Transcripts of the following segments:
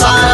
さ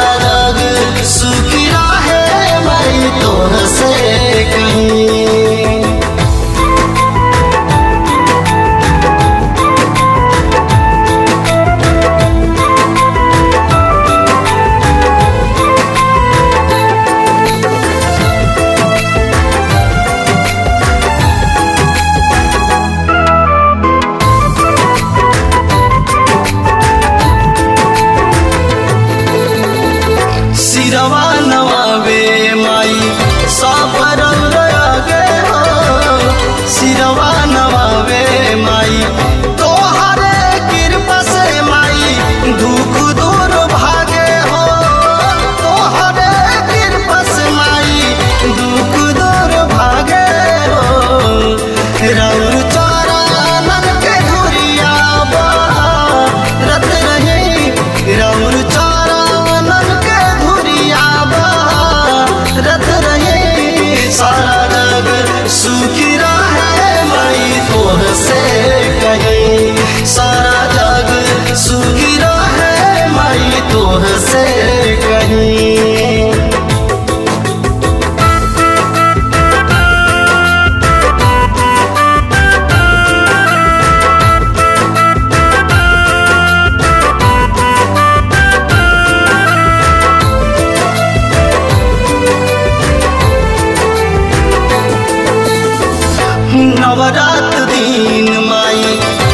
नवरात्र दिन माई।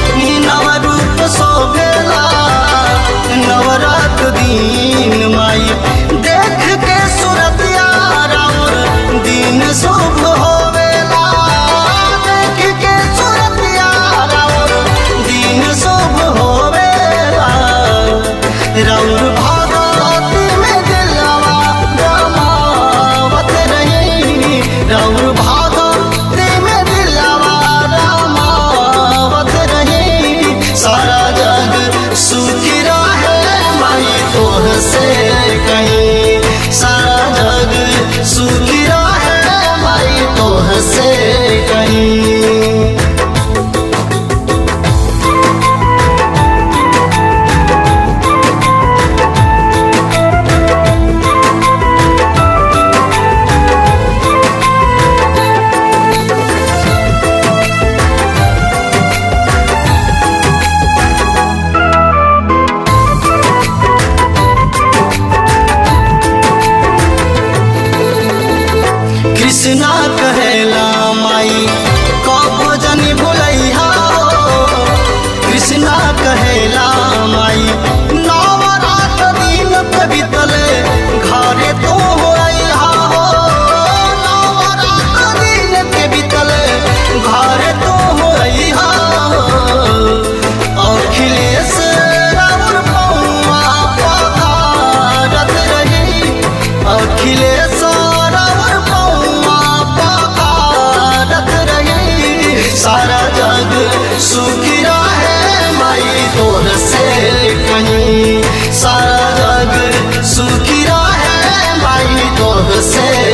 कृष्णा कहेला माई कबो जनी भुलैया कृष्णा कहला माई नवरात दिन पे você.